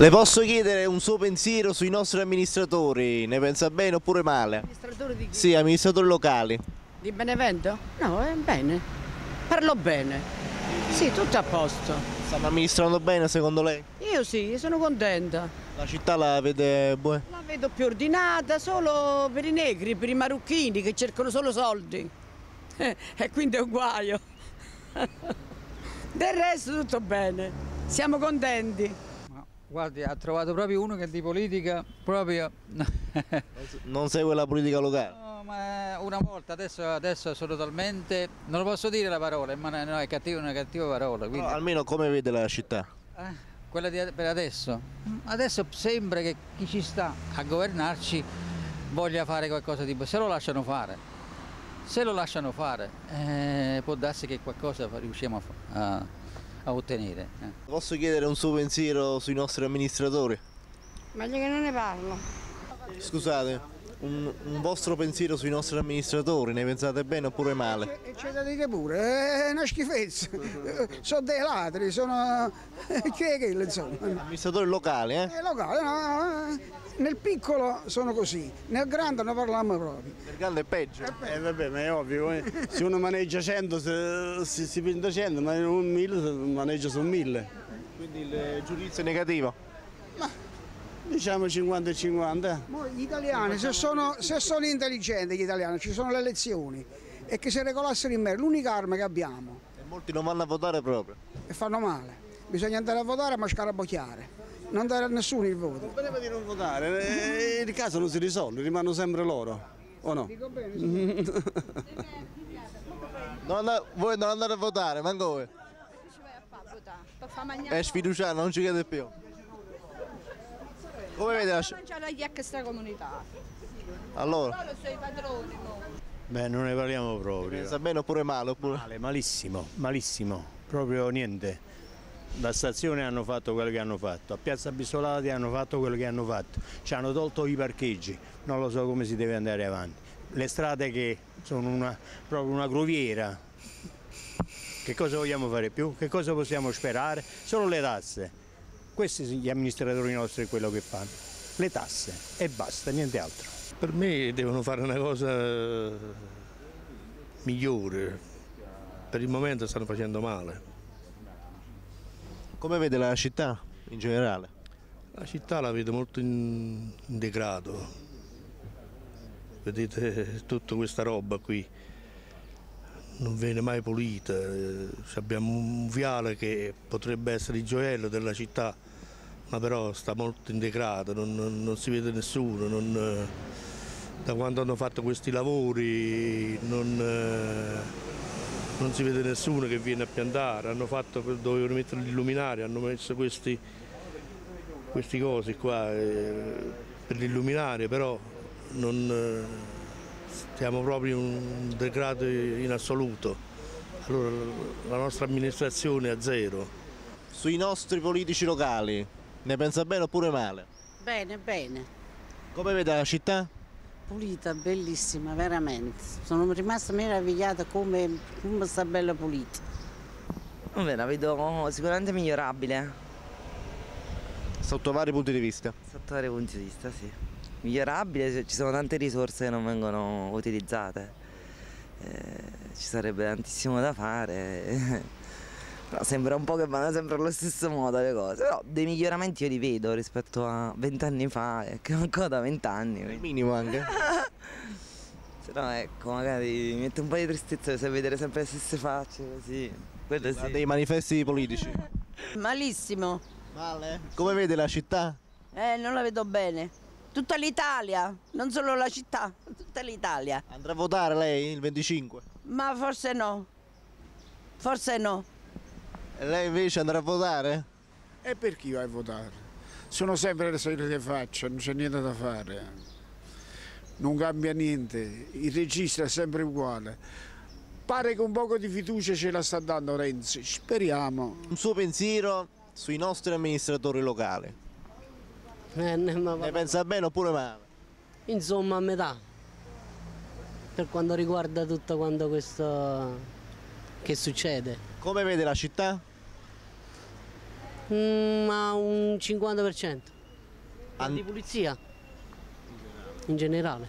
Le posso chiedere un suo pensiero sui nostri amministratori? Ne pensa bene oppure male? Amministratore di chi? Sì, amministratori locali. Di Benevento? No, è bene. Parlo bene. Sì, tutto a posto. Stanno amministrando bene secondo lei? Io sì, sono contenta. La città la vede buona? La vedo più ordinata solo per i negri, per i marocchini che cercano solo soldi. E quindi è un guaio. Del resto tutto bene. Siamo contenti. Guardi, ha trovato proprio uno che di politica proprio... Non segue la politica locale? No, ma una volta, adesso, adesso sono talmente... Non lo posso dire la parola, ma no, è cattiva una cattiva parola. Quindi, almeno come vede la città? eh, quella di, per adesso? Adesso sembra che chi ci sta a governarci voglia fare qualcosa di... Se lo lasciano fare. Se lo lasciano fare, eh, può darsi che qualcosa riusciamo a, fa- a- a ottenere. eh. Posso chiedere un suo pensiero sui nostri amministratori? Meglio che non ne parlo. Scusate, un, un vostro pensiero sui nostri amministratori? Ne pensate bene oppure male? E c'è da dire pure, è una schifezza. sono dei ladri, sono. che è quello insomma? Amministratori locali, eh? È locale, no? Nel piccolo sono così, nel grande non parliamo proprio. Il grande è peggio. Eh vabbè, ma è ovvio, eh. se uno maneggia 100 se- si, si prende 100, ma un 1000 maneggia su 1000. Quindi il giudizio è negativo. Diciamo 50 e 50. Mo Gli italiani, se sono, se sono intelligenti gli italiani, ci sono le elezioni e che si regolassero in merito, l'unica arma che abbiamo E molti non vanno a votare proprio. e fanno male. Bisogna andare a votare ma scarabocchiare, non dare a nessuno il voto. Prima di non votare, eh, il caso non si risolve, rimangono sempre loro. O no? Non andate- voi non andate a votare, manco voi. per far mangiare È sfiduciato, non ci crede più. Come vede la città? mangiare agli comunità. Allora, Loro sono i padroni. Beh, non ne parliamo proprio. pensa bene oppure male? Oppure... Male, malissimo, malissimo, proprio niente. Da stazione hanno fatto quello che hanno fatto, a Piazza Bisolati hanno fatto quello che hanno fatto, ci hanno tolto i parcheggi, non lo so come si deve andare avanti. Le strade che sono una, proprio una groviera, che cosa vogliamo fare più? Che cosa possiamo sperare? Solo le tasse. Questi sono gli amministratori nostri quello che fanno, le tasse e basta, niente altro. Per me devono fare una cosa migliore. Per il momento stanno facendo male. Come vede la città in generale? La città la vedo molto in, in degrado. Vedete tutta questa roba qui. Non viene mai pulita. Eh, Abbiamo un viale che potrebbe essere il gioiello della città, ma però sta molto in non, non- non si vede nessuno. non, eh, da quando hanno fatto questi lavori non, eh, non si vede nessuno che viene a piantare. Hanno fatto, dovevano mettere gli illuminari, hanno messo questi, questi cosi qua eh, per l'illuminare, però non, stiamo proprio in un degrado in assoluto. Allora la nostra amministrazione è a zero. Sui nostri politici locali, ne pensa bene oppure male? Bene, bene. Come vede la città? Pulita, bellissima, veramente. Sono rimasta meravigliata come, come sta bella pulita. Vabbè, la vedo sicuramente migliorabile Sotto vari punti di vista. sotto vari punti di vista, sì. Migliorabile, ci sono tante risorse che non vengono utilizzate. Eh, ci sarebbe tantissimo da fare. Però sembra un po' che vanno sempre allo stesso modo le cose. Però dei miglioramenti io li vedo rispetto a vent'anni fa, e che ancora da vent'anni. Il minimo anche. Però ecco, magari mi mette un po' di tristezza se vedere sempre le stesse facce così. Quello sì. dei manifesti politici. Malissimo. Male? Come vede la città? Eh, non la vedo bene. Tutta l'Italia, non solo la città, tutta l'Italia. Andrà a votare lei il 25? Ma forse no. Forse no. Lei invece andrà a votare? E per chi vai a votare? Sono sempre le solite facce, non c'è niente da fare. Non cambia niente, il registro è sempre uguale. Pare che un poco di fiducia ce la sta dando Renzi, speriamo. Un suo pensiero sui nostri amministratori locali. Eh, ne- pensa bene oppure male? insomma a metà per quanto riguarda tutto quanto questo che succede Come vede la città? Mm, ma un 50%. An- di pulizia. In generale.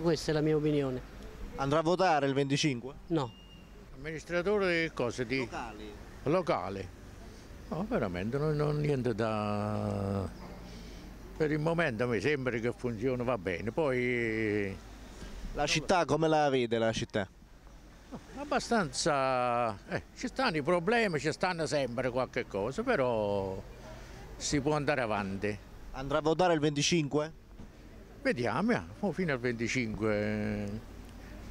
Questa è la mia opinione. Andrà a votare il 25? No. Amministratore di cose di Locali. locali. No, veramente non, non niente da. Per il momento mi sembra che funziona va bene, poi La città come la vede la città? Abbastanza. eh, ci stanno i problemi, ci stanno sempre qualche cosa, però si può andare avanti. Andrà a votare il 25? Vediamo, eh, mo fino al 25 eh,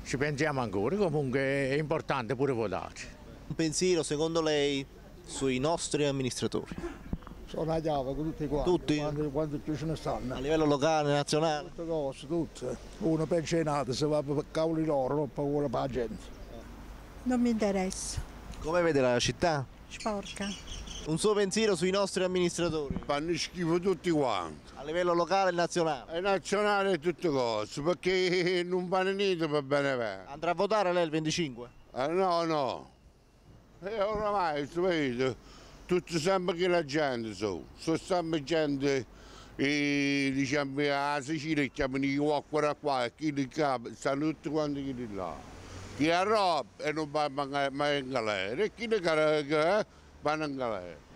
ci pensiamo ancora, comunque è importante pure votare. Un pensiero secondo lei sui nostri amministratori? Sono a chiave con tutti quanti. Tutti? Quanti, quanti più ce ne stanno. A livello locale, nazionale? Tutte cose, tutte. Uno pensionato, se va per cavoli loro, non paura per la gente. Non mi interessa. Come vede la città? Sporca. Un suo pensiero sui nostri amministratori? Fanno schifo tutti quanti. A livello locale e nazionale? È nazionale e tutte cose, perché non fanno niente per bene per. Andrà a votare lei il 25? Eh, no, no. E oramai, si vede, tutti sempre che la gente sono. Sono sempre gente, e, diciamo, a Sicilia chiamano i qua, e chi li capi, stanno tutti quanti chi là. Chi ha roba e non va mai in galera, e chi li carica vanno in galera.